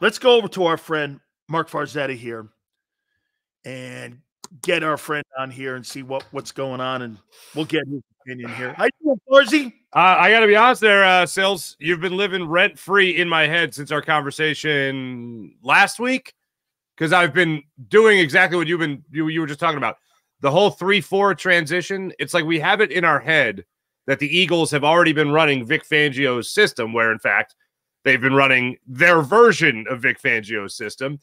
let's go over to our friend Marc Farzetta here and get our friend on here and see what what's going on, and we'll get his opinion here. How you doing, Farzy? Uh, I got to be honest, there, uh, Sills. You've been living rent free in my head since our conversation last week, because I've been doing exactly what you've been you, you were just talking about. The whole three four transition. It's like we have it in our head that the Eagles have already been running Vic Fangio's system, where in fact they've been running their version of Vic Fangio's system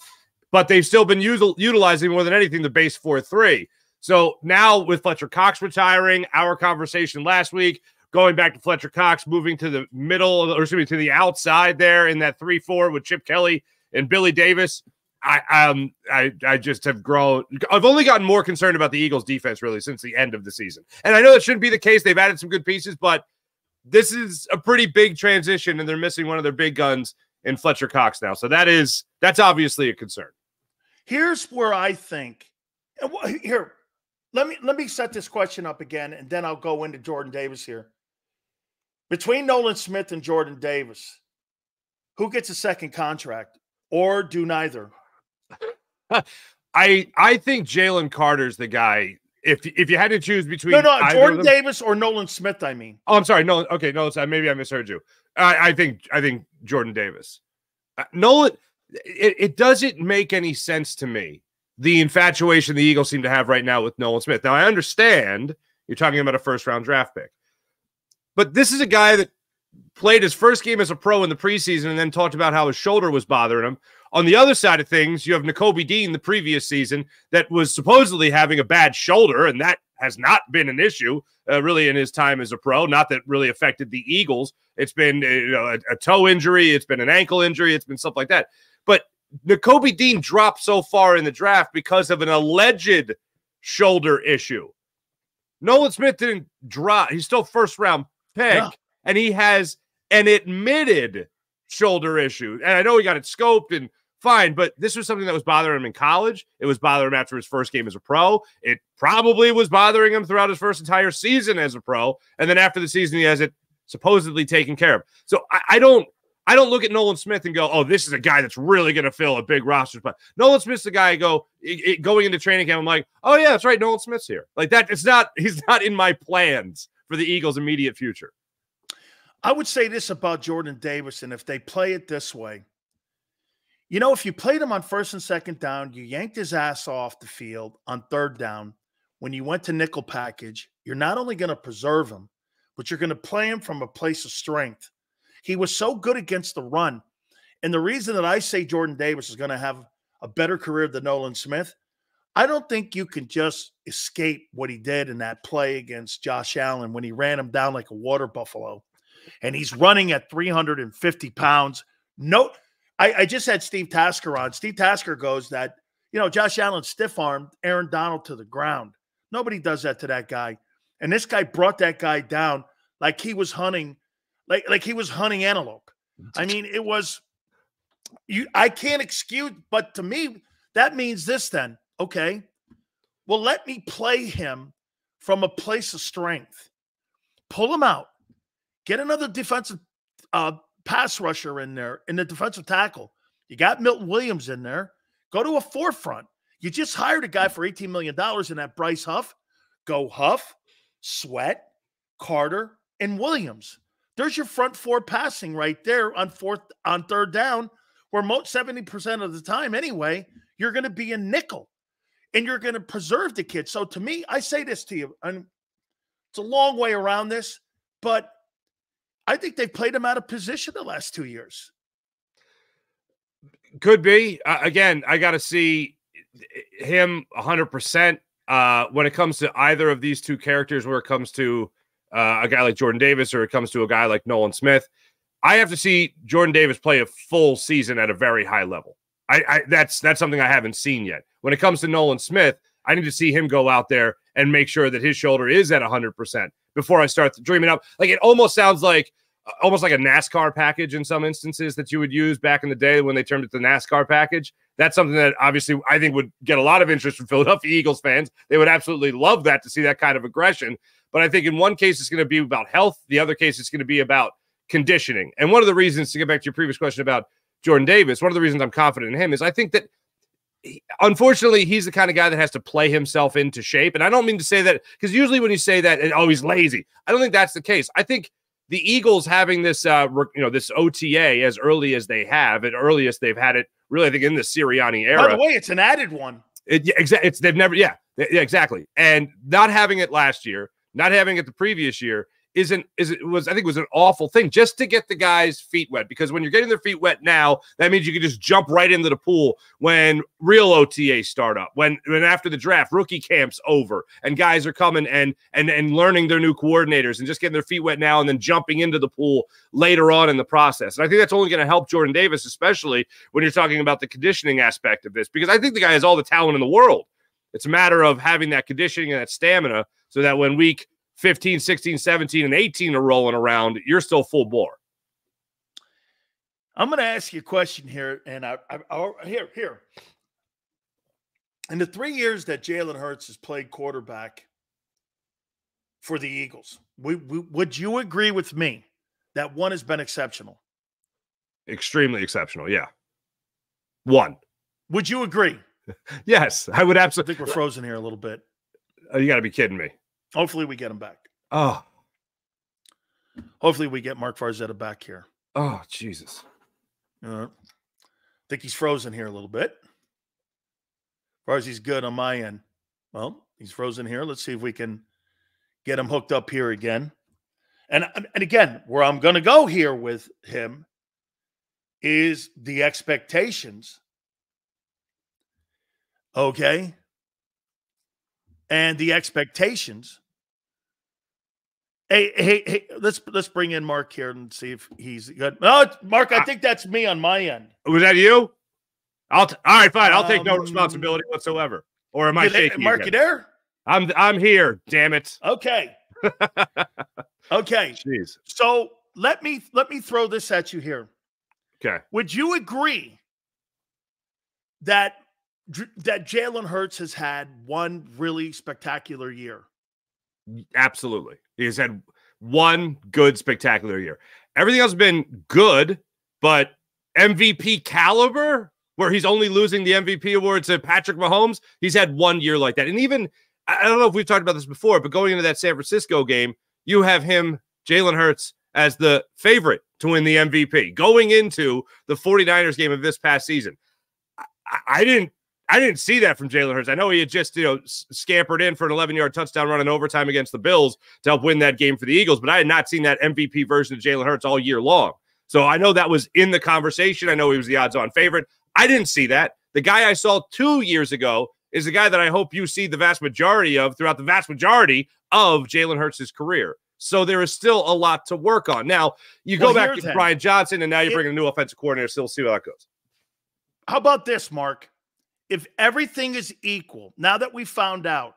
but they've still been util- utilizing more than anything the base 4 3. So now with Fletcher Cox retiring, our conversation last week, going back to Fletcher Cox, moving to the middle, or excuse me, to the outside there in that 3 4 with Chip Kelly and Billy Davis. I um I I just have grown. I've only gotten more concerned about the Eagles defense really since the end of the season. And I know that shouldn't be the case. They've added some good pieces, but this is a pretty big transition, and they're missing one of their big guns in Fletcher Cox now. So that is that's obviously a concern. Here's where I think. Here, let me let me set this question up again, and then I'll go into Jordan Davis here. Between Nolan Smith and Jordan Davis, who gets a second contract, or do neither? I I think Jalen Carter's the guy. If if you had to choose between no no Jordan Davis or Nolan Smith, I mean. Oh, I'm sorry. No, okay, no, maybe I misheard you. I, I think I think Jordan Davis. Uh, Nolan it, it doesn't make any sense to me the infatuation the Eagles seem to have right now with Nolan Smith. Now, I understand you're talking about a first round draft pick, but this is a guy that played his first game as a pro in the preseason and then talked about how his shoulder was bothering him. On the other side of things, you have Nakobe Dean the previous season that was supposedly having a bad shoulder, and that has not been an issue uh, really in his time as a pro. Not that really affected the Eagles. It's been uh, you know, a, a toe injury, it's been an ankle injury, it's been stuff like that. But Nakobe Dean dropped so far in the draft because of an alleged shoulder issue. Nolan Smith didn't drop. He's still first round pick, yeah. and he has an admitted shoulder issue. And I know he got it scoped and fine, but this was something that was bothering him in college. It was bothering him after his first game as a pro. It probably was bothering him throughout his first entire season as a pro. And then after the season, he has it supposedly taken care of. So I, I don't I don't look at Nolan Smith and go, "Oh, this is a guy that's really going to fill a big roster spot." Nolan Smith's the guy I go it, it, going into training camp. I'm like, "Oh yeah, that's right, Nolan Smith's here." Like that. It's not. He's not in my plans for the Eagles' immediate future. I would say this about Jordan Davis, and if they play it this way, you know, if you played him on first and second down, you yanked his ass off the field on third down. When you went to nickel package, you're not only going to preserve him, but you're going to play him from a place of strength he was so good against the run. And the reason that I say Jordan Davis is going to have a better career than Nolan Smith, I don't think you can just escape what he did in that play against Josh Allen when he ran him down like a water buffalo. And he's running at 350 pounds. No, I, I just had Steve Tasker on. Steve Tasker goes that, you know, Josh Allen stiff armed Aaron Donald to the ground. Nobody does that to that guy. And this guy brought that guy down like he was hunting like like he was hunting antelope. I mean, it was you. I can't excuse, but to me, that means this. Then, okay, well, let me play him from a place of strength. Pull him out. Get another defensive uh, pass rusher in there in the defensive tackle. You got Milton Williams in there. Go to a forefront. You just hired a guy for $18 million in that Bryce Huff. Go Huff, Sweat, Carter, and Williams. There's your front four passing right there on fourth on third down, where most 70% of the time, anyway, you're going to be a nickel and you're going to preserve the kid. So to me, I say this to you, and it's a long way around this, but I think they've played him out of position the last two years. Could be. Uh, again, I got to see him 100% uh, when it comes to either of these two characters, where it comes to uh, a guy like Jordan Davis or it comes to a guy like Nolan Smith. I have to see Jordan Davis play a full season at a very high level. I, I that's that's something I haven't seen yet. When it comes to Nolan Smith, I need to see him go out there and make sure that his shoulder is at 100% before I start dreaming up. Like it almost sounds like uh, almost like a NASCAR package in some instances that you would use back in the day when they termed it the NASCAR package. That's something that obviously I think would get a lot of interest from Philadelphia Eagles fans. They would absolutely love that to see that kind of aggression. But I think in one case, it's going to be about health. The other case, it's going to be about conditioning. And one of the reasons to get back to your previous question about Jordan Davis, one of the reasons I'm confident in him is I think that unfortunately he's the kind of guy that has to play himself into shape. And I don't mean to say that because usually when you say that, oh, he's lazy. I don't think that's the case. I think the Eagles having this, uh, you know, this OTA as early as they have, at earliest they've had it really, I think, in the Sirianni era. By the way, it's an added one. It, yeah, exactly. It's they've never, yeah, yeah, exactly. And not having it last year, not having it the previous year, isn't is it was I think it was an awful thing just to get the guys' feet wet because when you're getting their feet wet now, that means you can just jump right into the pool when real OTA start up. When when after the draft, rookie camps over and guys are coming and and and learning their new coordinators and just getting their feet wet now and then jumping into the pool later on in the process. And I think that's only going to help Jordan Davis, especially when you're talking about the conditioning aspect of this, because I think the guy has all the talent in the world. It's a matter of having that conditioning and that stamina so that when week 15, 16, 17, and 18 are rolling around, you're still full bore. I'm going to ask you a question here, and I, I, I here here. In the three years that Jalen Hurts has played quarterback for the Eagles, we, we, would you agree with me that one has been exceptional? Extremely exceptional, yeah. One. Would you agree? yes, I would absolutely. I think we're frozen here a little bit. Oh, you got to be kidding me. Hopefully, we get him back. Oh. Hopefully, we get Marc Farzetta back here. Oh, Jesus. Uh, I think he's frozen here a little bit. As far as he's good on my end. Well, he's frozen here. Let's see if we can get him hooked up here again. And and again, where I'm going to go here with him is the expectations. Okay? And the expectations Hey, hey, hey, let's let's bring in Mark here and see if he's good. No, Mark, I think that's me on my end. Was that you? I'll t- all right, fine. I'll take no um, responsibility whatsoever. Or am I shaking? Mark, again? you there? I'm I'm here. Damn it. Okay. okay. Jeez. So let me let me throw this at you here. Okay. Would you agree that that Jalen Hurts has had one really spectacular year? Absolutely. He's had one good, spectacular year. Everything else has been good, but MVP caliber, where he's only losing the MVP award to Patrick Mahomes, he's had one year like that. And even, I don't know if we've talked about this before, but going into that San Francisco game, you have him, Jalen Hurts, as the favorite to win the MVP going into the 49ers game of this past season. I, I didn't I didn't see that from Jalen Hurts. I know he had just, you know, scampered in for an 11 yard touchdown run in overtime against the Bills to help win that game for the Eagles, but I had not seen that MVP version of Jalen Hurts all year long. So I know that was in the conversation. I know he was the odds on favorite. I didn't see that. The guy I saw two years ago is the guy that I hope you see the vast majority of throughout the vast majority of Jalen Hurts' career. So there is still a lot to work on. Now, you go well, back to Brian Johnson, and now you're bringing a new offensive coordinator. Still so we'll see how that goes. How about this, Mark? If everything is equal, now that we found out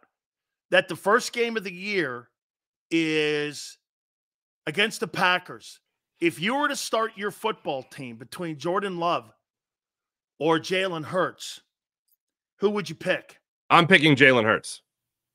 that the first game of the year is against the Packers, if you were to start your football team between Jordan Love or Jalen Hurts, who would you pick? I'm picking Jalen Hurts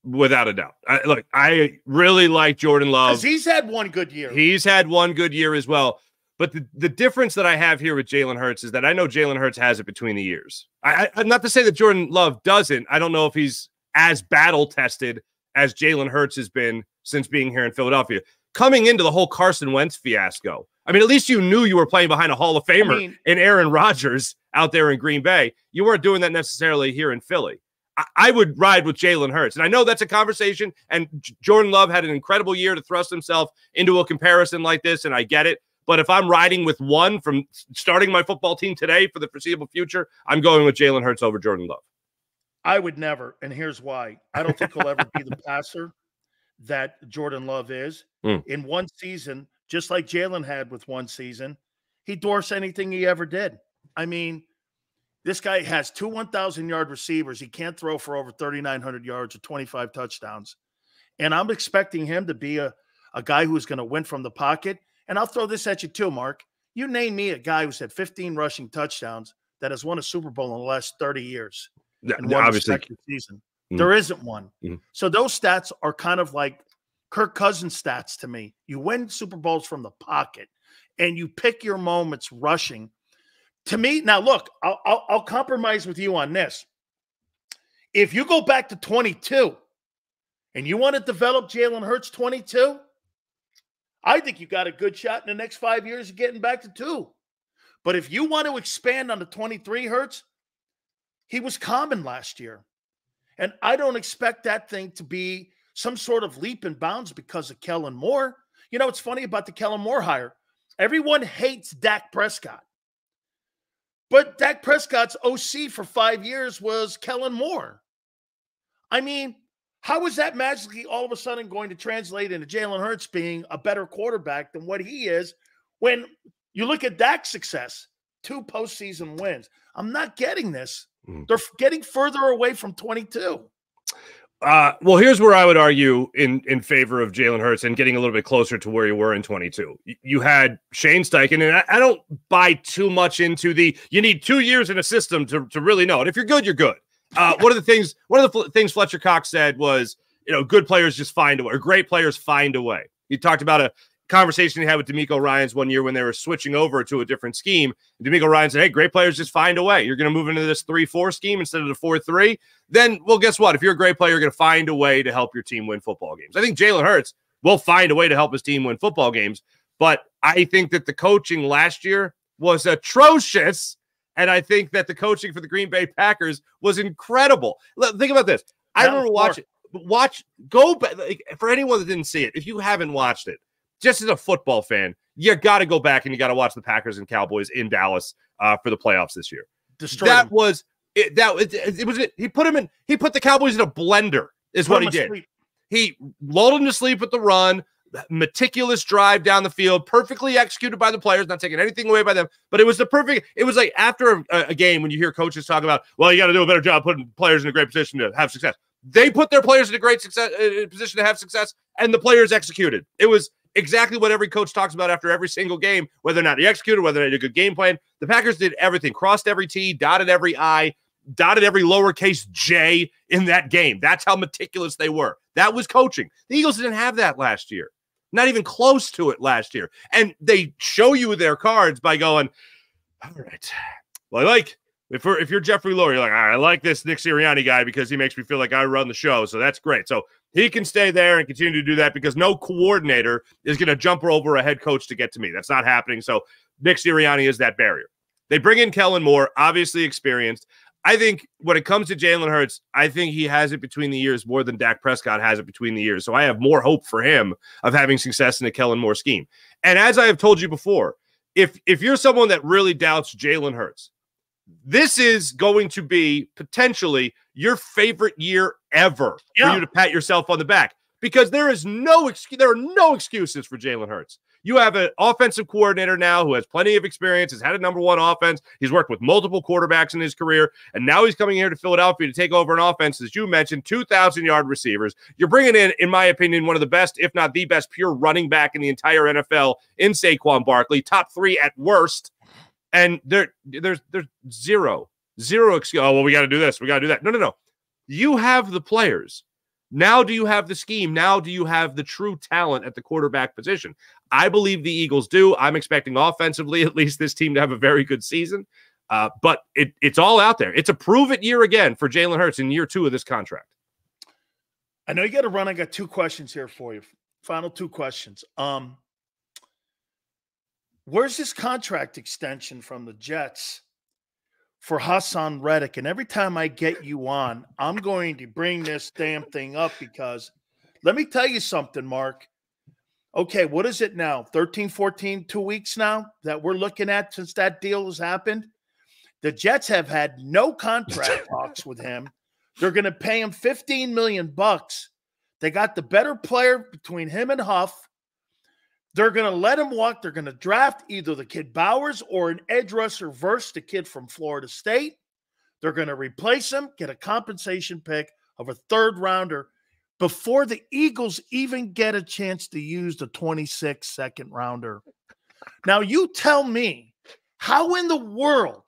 without a doubt. I, look, I really like Jordan Love. He's had one good year. He's had one good year as well. But the, the difference that I have here with Jalen Hurts is that I know Jalen Hurts has it between the years. I, I not to say that Jordan Love doesn't. I don't know if he's as battle tested as Jalen Hurts has been since being here in Philadelphia. Coming into the whole Carson Wentz fiasco, I mean, at least you knew you were playing behind a Hall of Famer I mean, in Aaron Rodgers out there in Green Bay. You weren't doing that necessarily here in Philly. I, I would ride with Jalen Hurts. And I know that's a conversation, and J- Jordan Love had an incredible year to thrust himself into a comparison like this, and I get it. But if I'm riding with one from starting my football team today for the foreseeable future, I'm going with Jalen Hurts over Jordan Love. I would never. And here's why I don't think he'll ever be the passer that Jordan Love is. Mm. In one season, just like Jalen had with one season, he dwarfs anything he ever did. I mean, this guy has two 1,000 yard receivers. He can't throw for over 3,900 yards or 25 touchdowns. And I'm expecting him to be a, a guy who's going to win from the pocket and I'll throw this at you too, Mark. You name me a guy who's had 15 rushing touchdowns that has won a Super Bowl in the last 30 years. Yeah, obviously. Season. Mm-hmm. There isn't one. Mm-hmm. So those stats are kind of like Kirk Cousins stats to me. You win Super Bowls from the pocket and you pick your moments rushing. to me, now look, I'll, I'll, I'll compromise with you on this. If you go back to 22 and you want to develop Jalen Hurts 22, I think you got a good shot in the next five years of getting back to two. But if you want to expand on the 23 Hurts, he was common last year. And I don't expect that thing to be some sort of leap and bounds because of Kellen Moore. You know, it's funny about the Kellen Moore hire. Everyone hates Dak Prescott. But Dak Prescott's OC for five years was Kellen Moore. I mean, how is that magically all of a sudden going to translate into Jalen Hurts being a better quarterback than what he is when you look at Dak's success, two postseason wins? I'm not getting this. Mm. They're getting further away from 22. Uh, well, here's where I would argue in in favor of Jalen Hurts and getting a little bit closer to where you were in 22. You had Shane Steichen, and I, I, don't buy too much into the you need two years in a system to, to really know it. If you're good, you're good. Uh, one of the things one of the things Fletcher Cox said was, you know, good players just find a way, or great players find a way. He talked about a conversation he had with DeMeco Ryans one year when they were switching over to a different scheme. DeMeco Ryan said, Hey, great players just find a way. You're going to move into this 3 4 scheme instead of the 4 3. Then, well, guess what? If you're a great player, you're going to find a way to help your team win football games. I think Jalen Hurts will find a way to help his team win football games. But I think that the coaching last year was atrocious. And I think that the coaching for the Green Bay Packers was incredible. Think about this. I remember watching, watch, go back like, for anyone that didn't see it. If you haven't watched it, just as a football fan, you got to go back and you got to watch the Packers and Cowboys in Dallas uh, for the playoffs this year. Destroyed that them. was it. That it, it was it. He put him in. He put the Cowboys in a blender. Is put what he did. Asleep. He lulled him to sleep with the run. Meticulous drive down the field, perfectly executed by the players, not taking anything away by them. But it was the perfect. It was like after a, a game when you hear coaches talk about, well, you got to do a better job putting players in a great position to have success. They put their players in a great success uh, position to have success, and the players executed. It was exactly what every coach talks about after every single game, whether or not he executed, whether they did a good game plan. The Packers did everything, crossed every T, dotted every I, dotted every lowercase J in that game. That's how meticulous they were. That was coaching. The Eagles didn't have that last year, not even close to it last year. And they show you their cards by going, all right, well, I like if, if you're Jeffrey Lurie, you're like, I like this Nick Sirianni guy because he makes me feel like I run the show. So that's great. So he can stay there and continue to do that because no coordinator is going to jump over a head coach to get to me. That's not happening. So Nick Sirianni is that barrier. They bring in Kellen Moore, obviously experienced. I think when it comes to Jalen Hurts, I think he has it between the years more than Dak Prescott has it between the years. So I have more hope for him of having success in the Kellen Moore scheme. And as I have told you before, if if you're someone that really doubts Jalen Hurts, this is going to be potentially your favorite year ever yeah. for you to pat yourself on the back because there is no excuse. There are no excuses for Jalen Hurts. You have an offensive coordinator now who has plenty of experience, has had a number one offense. He's worked with multiple quarterbacks in his career, and now he's coming here to Philadelphia to take over an offense, as you mentioned, 2,000 yard receivers. You're bringing in, in my opinion, one of the best, if not the best, pure running back in the entire NFL in Saquon Barkley, top three at worst and there, there's there's zero, zero excuse. Oh, well, we got to do this. We got to do that. No, no, no. You have the players. Now, do you have the scheme? Now, do you have the true talent at the quarterback position? I believe the Eagles do. I'm expecting offensively, at least this team to have a very good season. Uh, but it, it's all out there. It's a prove it year again for Jalen Hurts in year two of this contract. I know you got to run. I got two questions here for you. Final two questions. Um, Where's this contract extension from the Jets for Haason Reddick? And every time I get you on, I'm going to bring this damn thing up because let me tell you something, Mark. Okay, what is it now? 13, 14, two weeks now that we're looking at since that deal has happened? The Jets have had no contract talks with him. They're going to pay him 15 million bucks. They got the better player between him and Huff. They're going to let him walk. They're going to draft either the kid Bowers or an edge rusher Verse the kid from Florida State. They're going to replace him, get a compensation pick of a third rounder before the Eagles even get a chance to use the 26 second rounder. Now, you tell me, how in the world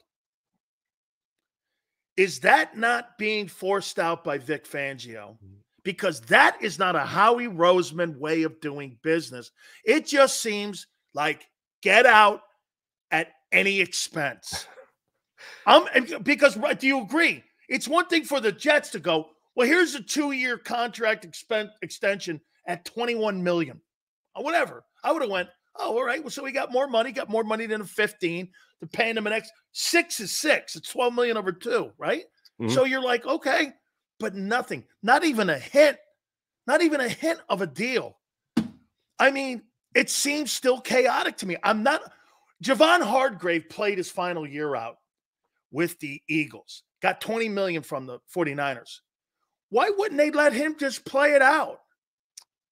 is that not being forced out by Vic Fangio? Mm-hmm because that is not a Howie Roseman way of doing business. It just seems like get out at any expense. I'm because do you agree? It's one thing for the Jets to go, well, here's a two-year contract expen- extension at 21 million. Or whatever. I would have went, oh, all right. Well, so we got more money, got more money than a 15 to paying him an X. Six is six. It's 12 million over two, right? Mm-hmm. So you're like, okay, but nothing, not even a hint, not even a hint of a deal. I mean, it seems still chaotic to me. I'm not Javon Hargrave played his final year out with the Eagles, got 20 million from the 49ers. Why wouldn't they let him just play it out?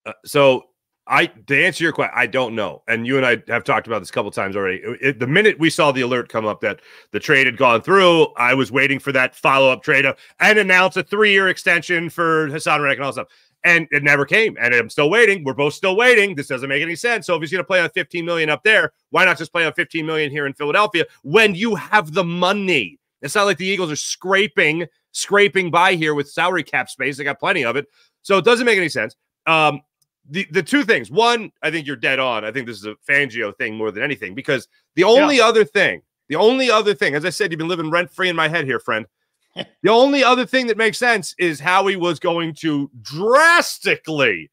Uh, so I to answer your question, I don't know. And you and I have talked about this a couple times already. It, the minute we saw the alert come up that the trade had gone through, I was waiting for that follow up trade and announce a three year extension for Haason Reddick and all stuff. And it never came. And I'm still waiting. We're both still waiting. This doesn't make any sense. So if he's going to play on 15 million up there, why not just play on 15 million here in Philadelphia when you have the money? It's not like the Eagles are scraping, scraping by here with salary cap space. They got plenty of it. So it doesn't make any sense. Um, the the two things. One, I think you're dead on. I think this is a Fangio thing more than anything because the only yeah. other thing, the only other thing, as I said, you've been living rent free in my head here, friend. the only other thing that makes sense is how he was going to drastically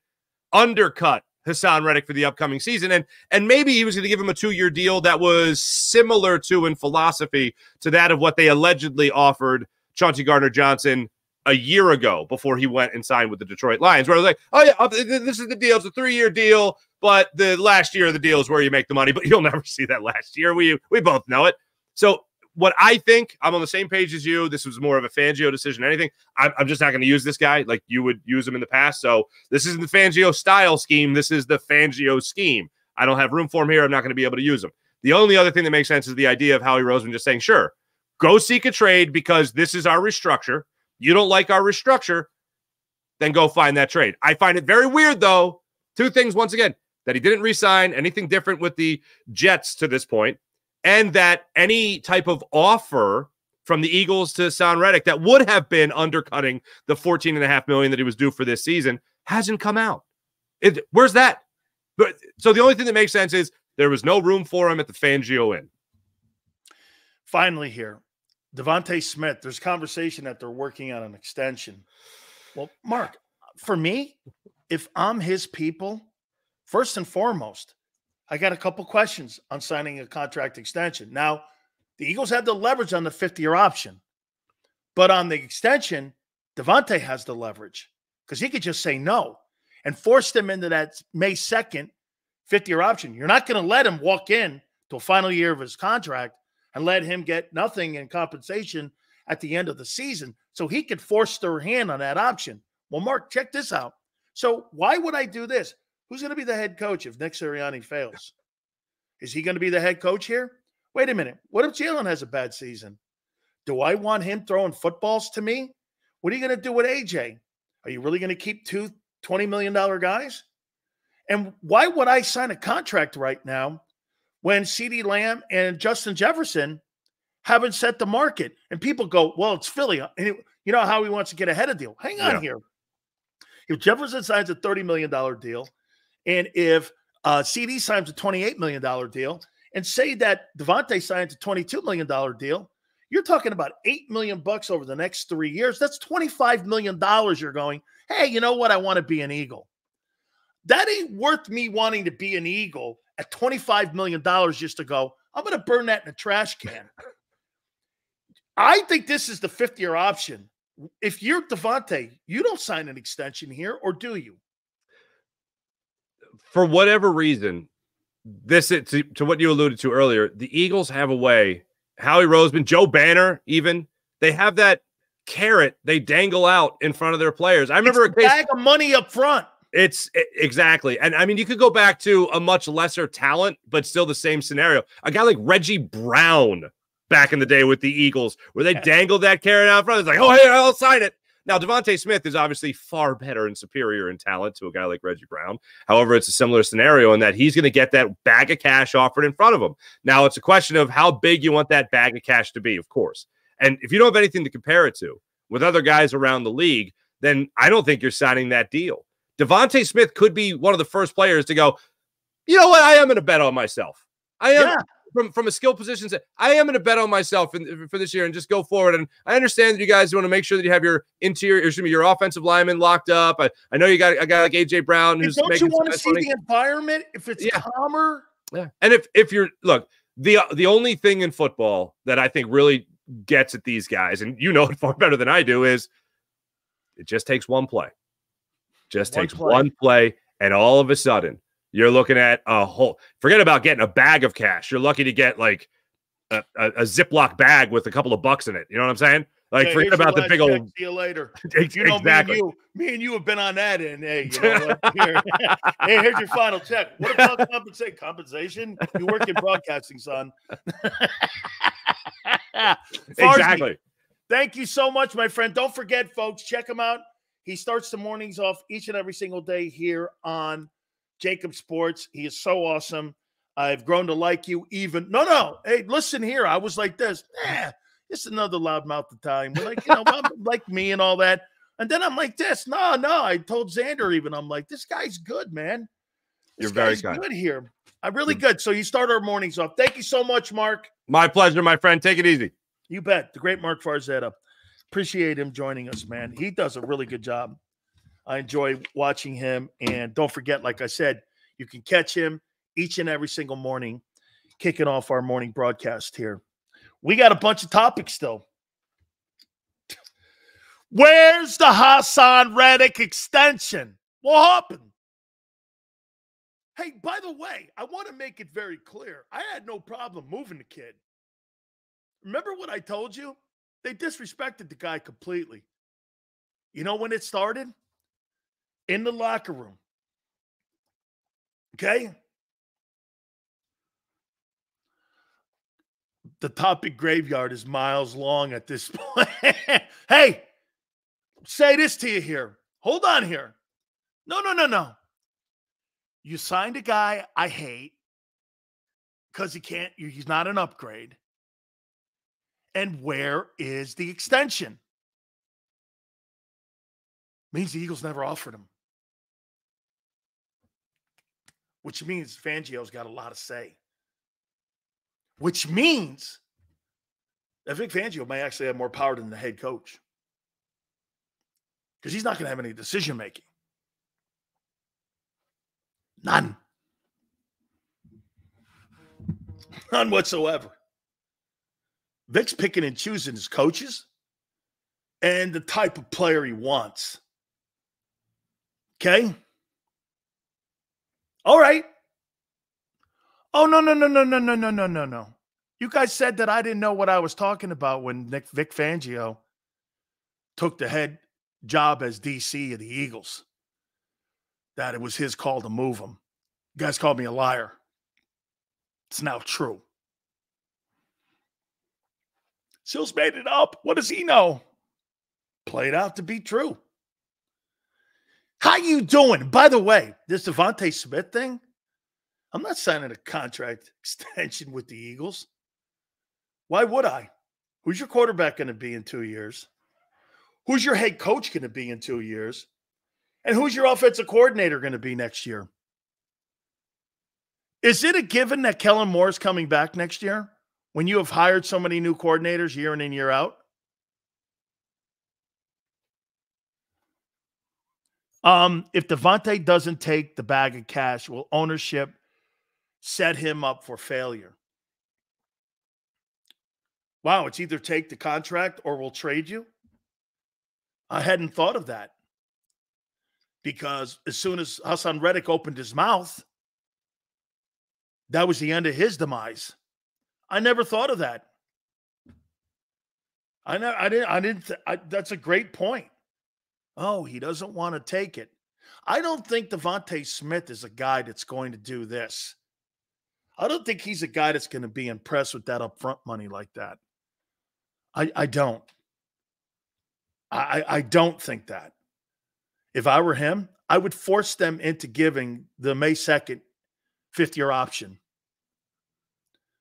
undercut Haason Reddick for the upcoming season. And and maybe he was going to give him a two-year deal that was similar to in philosophy to that of what they allegedly offered Chauncey Gardner Johnson a year ago before he went and signed with the Detroit Lions, where I was like, oh, yeah, this is the deal. It's a three year deal, but the last year of the deal is where you make the money, but you'll never see that last year. We, we both know it. So, what I think, I'm on the same page as you. This was more of a Fangio decision. Anything, I'm, I'm just not going to use this guy like you would use him in the past. So, this isn't the Fangio style scheme. This is the Fangio scheme. I don't have room for him here. I'm not going to be able to use him. The only other thing that makes sense is the idea of Howie Roseman just saying, sure, go seek a trade because this is our restructure. You don't like our restructure, then go find that trade. I find it very weird, though. Two things, once again, that he didn't resign anything different with the Jets to this point, and that any type of offer from the Eagles to Son Reddick that would have been undercutting the 14 and a half million that he was due for this season hasn't come out. It, where's that? So the only thing that makes sense is there was no room for him at the Fangio Inn. Finally, here, DeVonta Smith, there's conversation that they're working on an extension. Well, Mark, for me, if I'm his people, first and foremost, I got a couple questions on signing a contract extension. Now, the Eagles have the leverage on the fifth year option, but on the extension, DeVonta has the leverage because he could just say no and force them into that May 2nd fifth year option. You're not going to let him walk in to a final year of his contract and let him get nothing in compensation at the end of the season so he could force their hand on that option. Well, Mark, check this out. So why would I do this? Who's going to be the head coach if Nick Sirianni fails? Is he going to be the head coach here? Wait a minute. What if Jalen has a bad season? Do I want him throwing footballs to me? What are you going to do with AJ? Are you really going to keep two $20 million guys? And why would I sign a contract right now when CeeDee Lamb and Justin Jefferson haven't set the market. And people go, well, it's Philly. And it, you know how he wants to get ahead of deal. Hang on yeah. here. If Jefferson signs a $30 million deal, and if uh, CeeDee signs a $28 million deal, and say that DeVonta signs a $22 million deal, you're talking about 8 million bucks over the next three years. That's $25 million you're going, hey, you know what? I want to be an Eagle. That ain't worth me wanting to be an Eagle at $25 million just to go, I'm going to burn that in a trash can. I think this is the fifth year option. If you're DeVonta, you don't sign an extension here, or do you? For whatever reason, this to, to what you alluded to earlier, the Eagles have a way. Howie Roseman, Joe Banner, even they have that carrot they dangle out in front of their players. I remember it's a, bag of money up front. It's exactly. And I mean, you could go back to a much lesser talent, but still the same scenario. A guy like Reggie Brown back in the day with the Eagles, where they dangled that carrot out front. It's like, oh, hey, I'll sign it. Now, DeVonta Smith is obviously far better and superior in talent to a guy like Reggie Brown. However, it's a similar scenario in that he's going to get that bag of cash offered in front of him. Now, it's a question of how big you want that bag of cash to be, of course. And if you don't have anything to compare it to with other guys around the league, then I don't think you're signing that deal. DeVonta Smith could be one of the first players to go, you know what? I am going to bet on myself. I am. Yeah. from from a skill position, I am going to bet on myself in, for this year and just go forward. And I understand that you guys want to make sure that you have your interior, excuse me, your offensive lineman locked up. I, I know you got a guy like AJ Brown who's. don't you want to see money. the environment if it's yeah. calmer? Yeah, and if if you're look the the only thing in football that I think really gets at these guys, and you know it far better than I do, is it just takes one play. Just one takes play. one play, and all of a sudden you're looking at a whole. Forget about getting a bag of cash. You're lucky to get like a, a, a Ziploc bag with a couple of bucks in it. You know what I'm saying? Like, hey, forget about the big old. See you later. you know, exactly. me and you, me and you have been on that end. Hey, you know, here, hey, here's your final check. What about compensation? Compensation? You work in broadcasting, son. exactly. Thank you so much, my friend. Don't forget, folks, check them out. He starts the mornings off each and every single day here on JAKIB Sports. He is so awesome. I've grown to like you even. No, no. Hey, listen here. I was like this. Eh, it's another loudmouth Italian. We're like, you know, like me and all that. And then I'm like this. No, no. I told Xander even. I'm like, this guy's good, man. This You're very kind. good here. I'm really good. So you start our mornings off. Thank you so much, Mark. My pleasure, my friend. Take it easy. You bet. The great Marc Farzetta. Appreciate him joining us, man. He does a really good job. I enjoy watching him. And don't forget, like I said, you can catch him each and every single morning, kicking off our morning broadcast here. We got a bunch of topics still. Where's the Haason Reddick extension? What happened? Hey, by the way, I want to make it very clear. I had no problem moving the kid. Remember what I told you? They disrespected the guy completely. You know when it started? In the locker room. Okay? The topic graveyard is miles long at this point. hey, say this to you here. Hold on here. No, no, no, no. You signed a guy I hate because he can't, he's not an upgrade. And where is the extension? Means the Eagles never offered him. Which means Fangio's got a lot to say. Which means that Vic Fangio may actually have more power than the head coach. Because he's not going to have any decision making. None. None whatsoever. Vic's picking and choosing his coaches and the type of player he wants. Okay? All right. Oh, no, no, no, no, no, no, no, no, no, no. You guys said that I didn't know what I was talking about when Nick Vic Fangio took the head job as DC of the Eagles. That it was his call to move him. You guys called me a liar. It's now true. Sills made it up. What does he know? Played out to be true. How you doing? By the way, this DeVonta Smith thing, I'm not signing a contract extension with the Eagles. Why would I? Who's your quarterback going to be in two years? Who's your head coach going to be in two years? And who's your offensive coordinator going to be next year? Is it a given that Kellen Moore is coming back next year? When you have hired so many new coordinators year in and year out? Um, if DeVonta doesn't take the bag of cash, will ownership set him up for failure? Wow, it's either take the contract or we'll trade you. I hadn't thought of that because as soon as Haason Reddick opened his mouth, that was the end of his demise. I never thought of that. I know I didn't. I didn't. I, that's a great point. Oh, he doesn't want to take it. I don't think DeVonta Smith is a guy that's going to do this. I don't think he's a guy that's going to be impressed with that upfront money like that. I, I don't. I, I don't think that. If I were him, I would force them into giving the May 2nd fifth year option.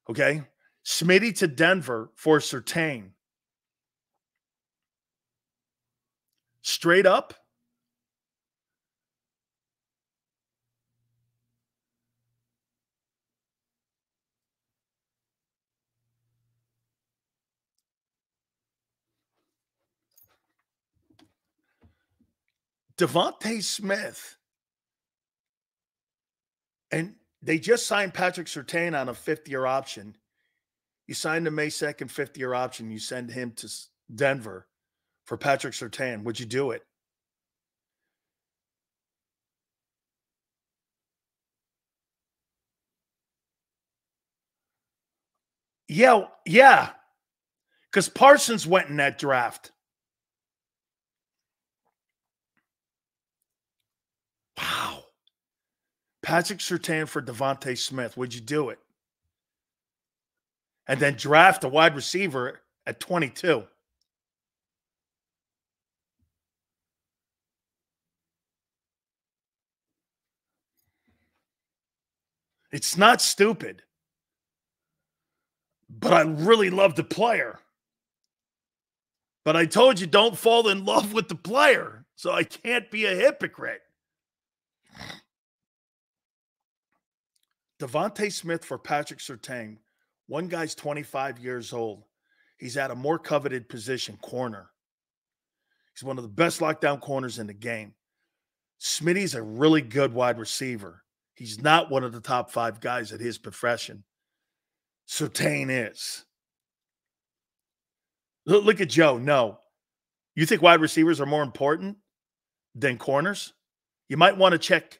Okay. Smitty to Denver for Surtain. Straight up. DeVonta Smith. And they just signed Patrick Surtain on a fifth year option. You signed a May 2nd fifth year option. You send him to Denver for Patrick Surtain. Would you do it? Yeah, yeah. Because Parsons went in that draft. Wow. Patrick Surtain for DeVonta Smith. Would you do it? And then draft a wide receiver at 22. It's not stupid. But I really love the player. But I told you don't fall in love with the player. So I can't be a hypocrite. DeVonta Smith for Patrick Surtain. One guy's 25 years old. He's at a more coveted position, corner. He's one of the best lockdown corners in the game. Smitty's a really good wide receiver. He's not one of the top five guys at his profession. Surtain is. Look at Joe. No. You think wide receivers are more important than corners? You might want to check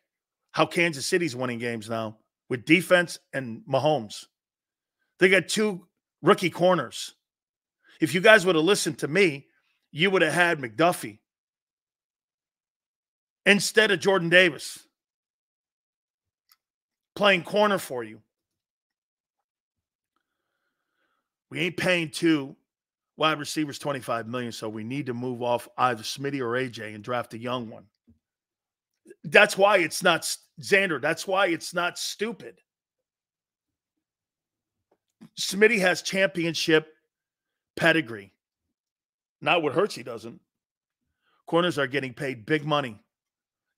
how Kansas City's winning games now with defense and Mahomes. They got two rookie corners. If you guys would have listened to me, you would have had McDuffie instead of Jordan Davis playing corner for you. We ain't paying two wide receivers 25 million, so we need to move off either Smitty or AJ and draft a young one. That's why it's not Xander. That's why it's not stupid. Smitty has championship pedigree. Not what hurts he doesn't. Corners are getting paid big money.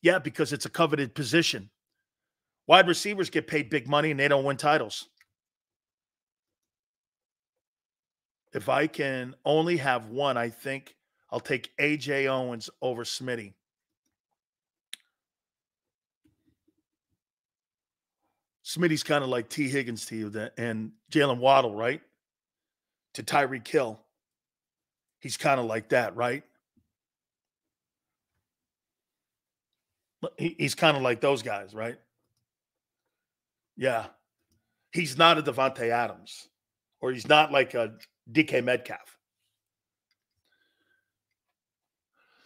Yeah, because it's a coveted position. Wide receivers get paid big money and they don't win titles. If I can only have one, I think I'll take AJ Owens over Smitty. Smitty's kind of like Tee Higgins to you and Jaylen Waddle, right? To Tyreek Hill. He's kind of like that, right? He's kind of like those guys, right? Yeah. He's not a Davante Adams, or he's not like a DK Metcalf.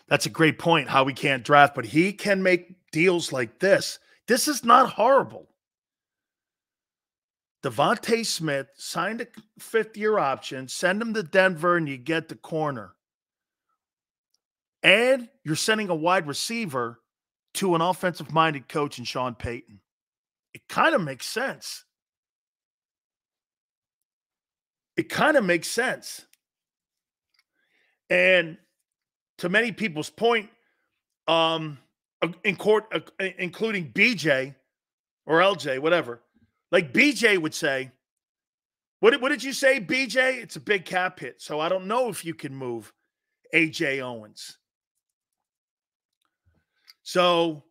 That's a great point. How we can't draft, but he can make deals like this. This is not horrible. DeVonta Smith signed a fifth year option, send him to Denver, and you get the corner. And you're sending a wide receiver to an offensive minded coach in Sean Payton. It kind of makes sense. It kind of makes sense. And to many people's point, um, in court, uh, including BJ or LJ, whatever, like BJ would say, what did, what did you say, BJ? It's a big cap hit. So I don't know if you can move AJ Owens. So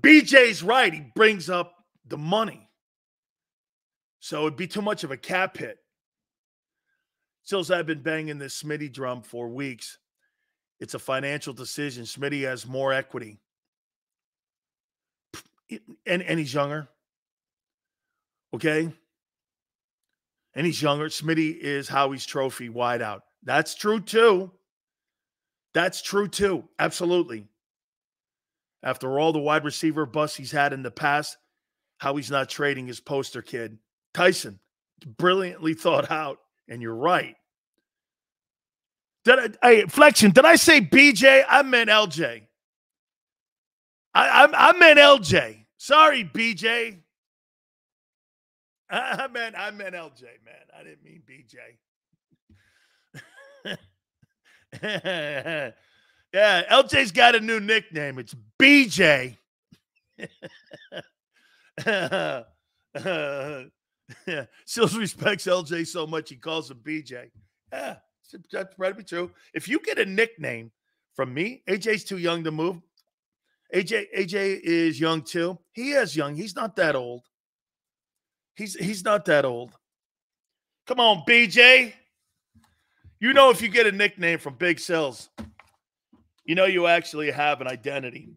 BJ's right. He brings up the money. So it'd be too much of a cap hit. Sills, I've been banging this Smitty drum for weeks. It's a financial decision. Smitty has more equity and and he's younger. Okay. And he's younger. Smitty is Howie's trophy wide out. That's true too. That's true too. Absolutely. After all the wide receiver busts he's had in the past, Howie's not trading his poster kid. Tyson, brilliantly thought out. And you're right. Did I, hey, Flexion, did I say BJ? I meant LJ. I, I, I meant LJ. Sorry, BJ. I, I meant I meant LJ, man. I didn't mean BJ. yeah, LJ's got a new nickname. It's BJ. uh, yeah, Sills respects LJ so much he calls him BJ. Yeah, that's probably true. If you get a nickname from me. AJ's too young to move. AJ AJ is young too. He is young. He's not that old. He's he's not that old. Come on, BJ. You know if you get a nickname from Big Cells, you know you actually have an identity.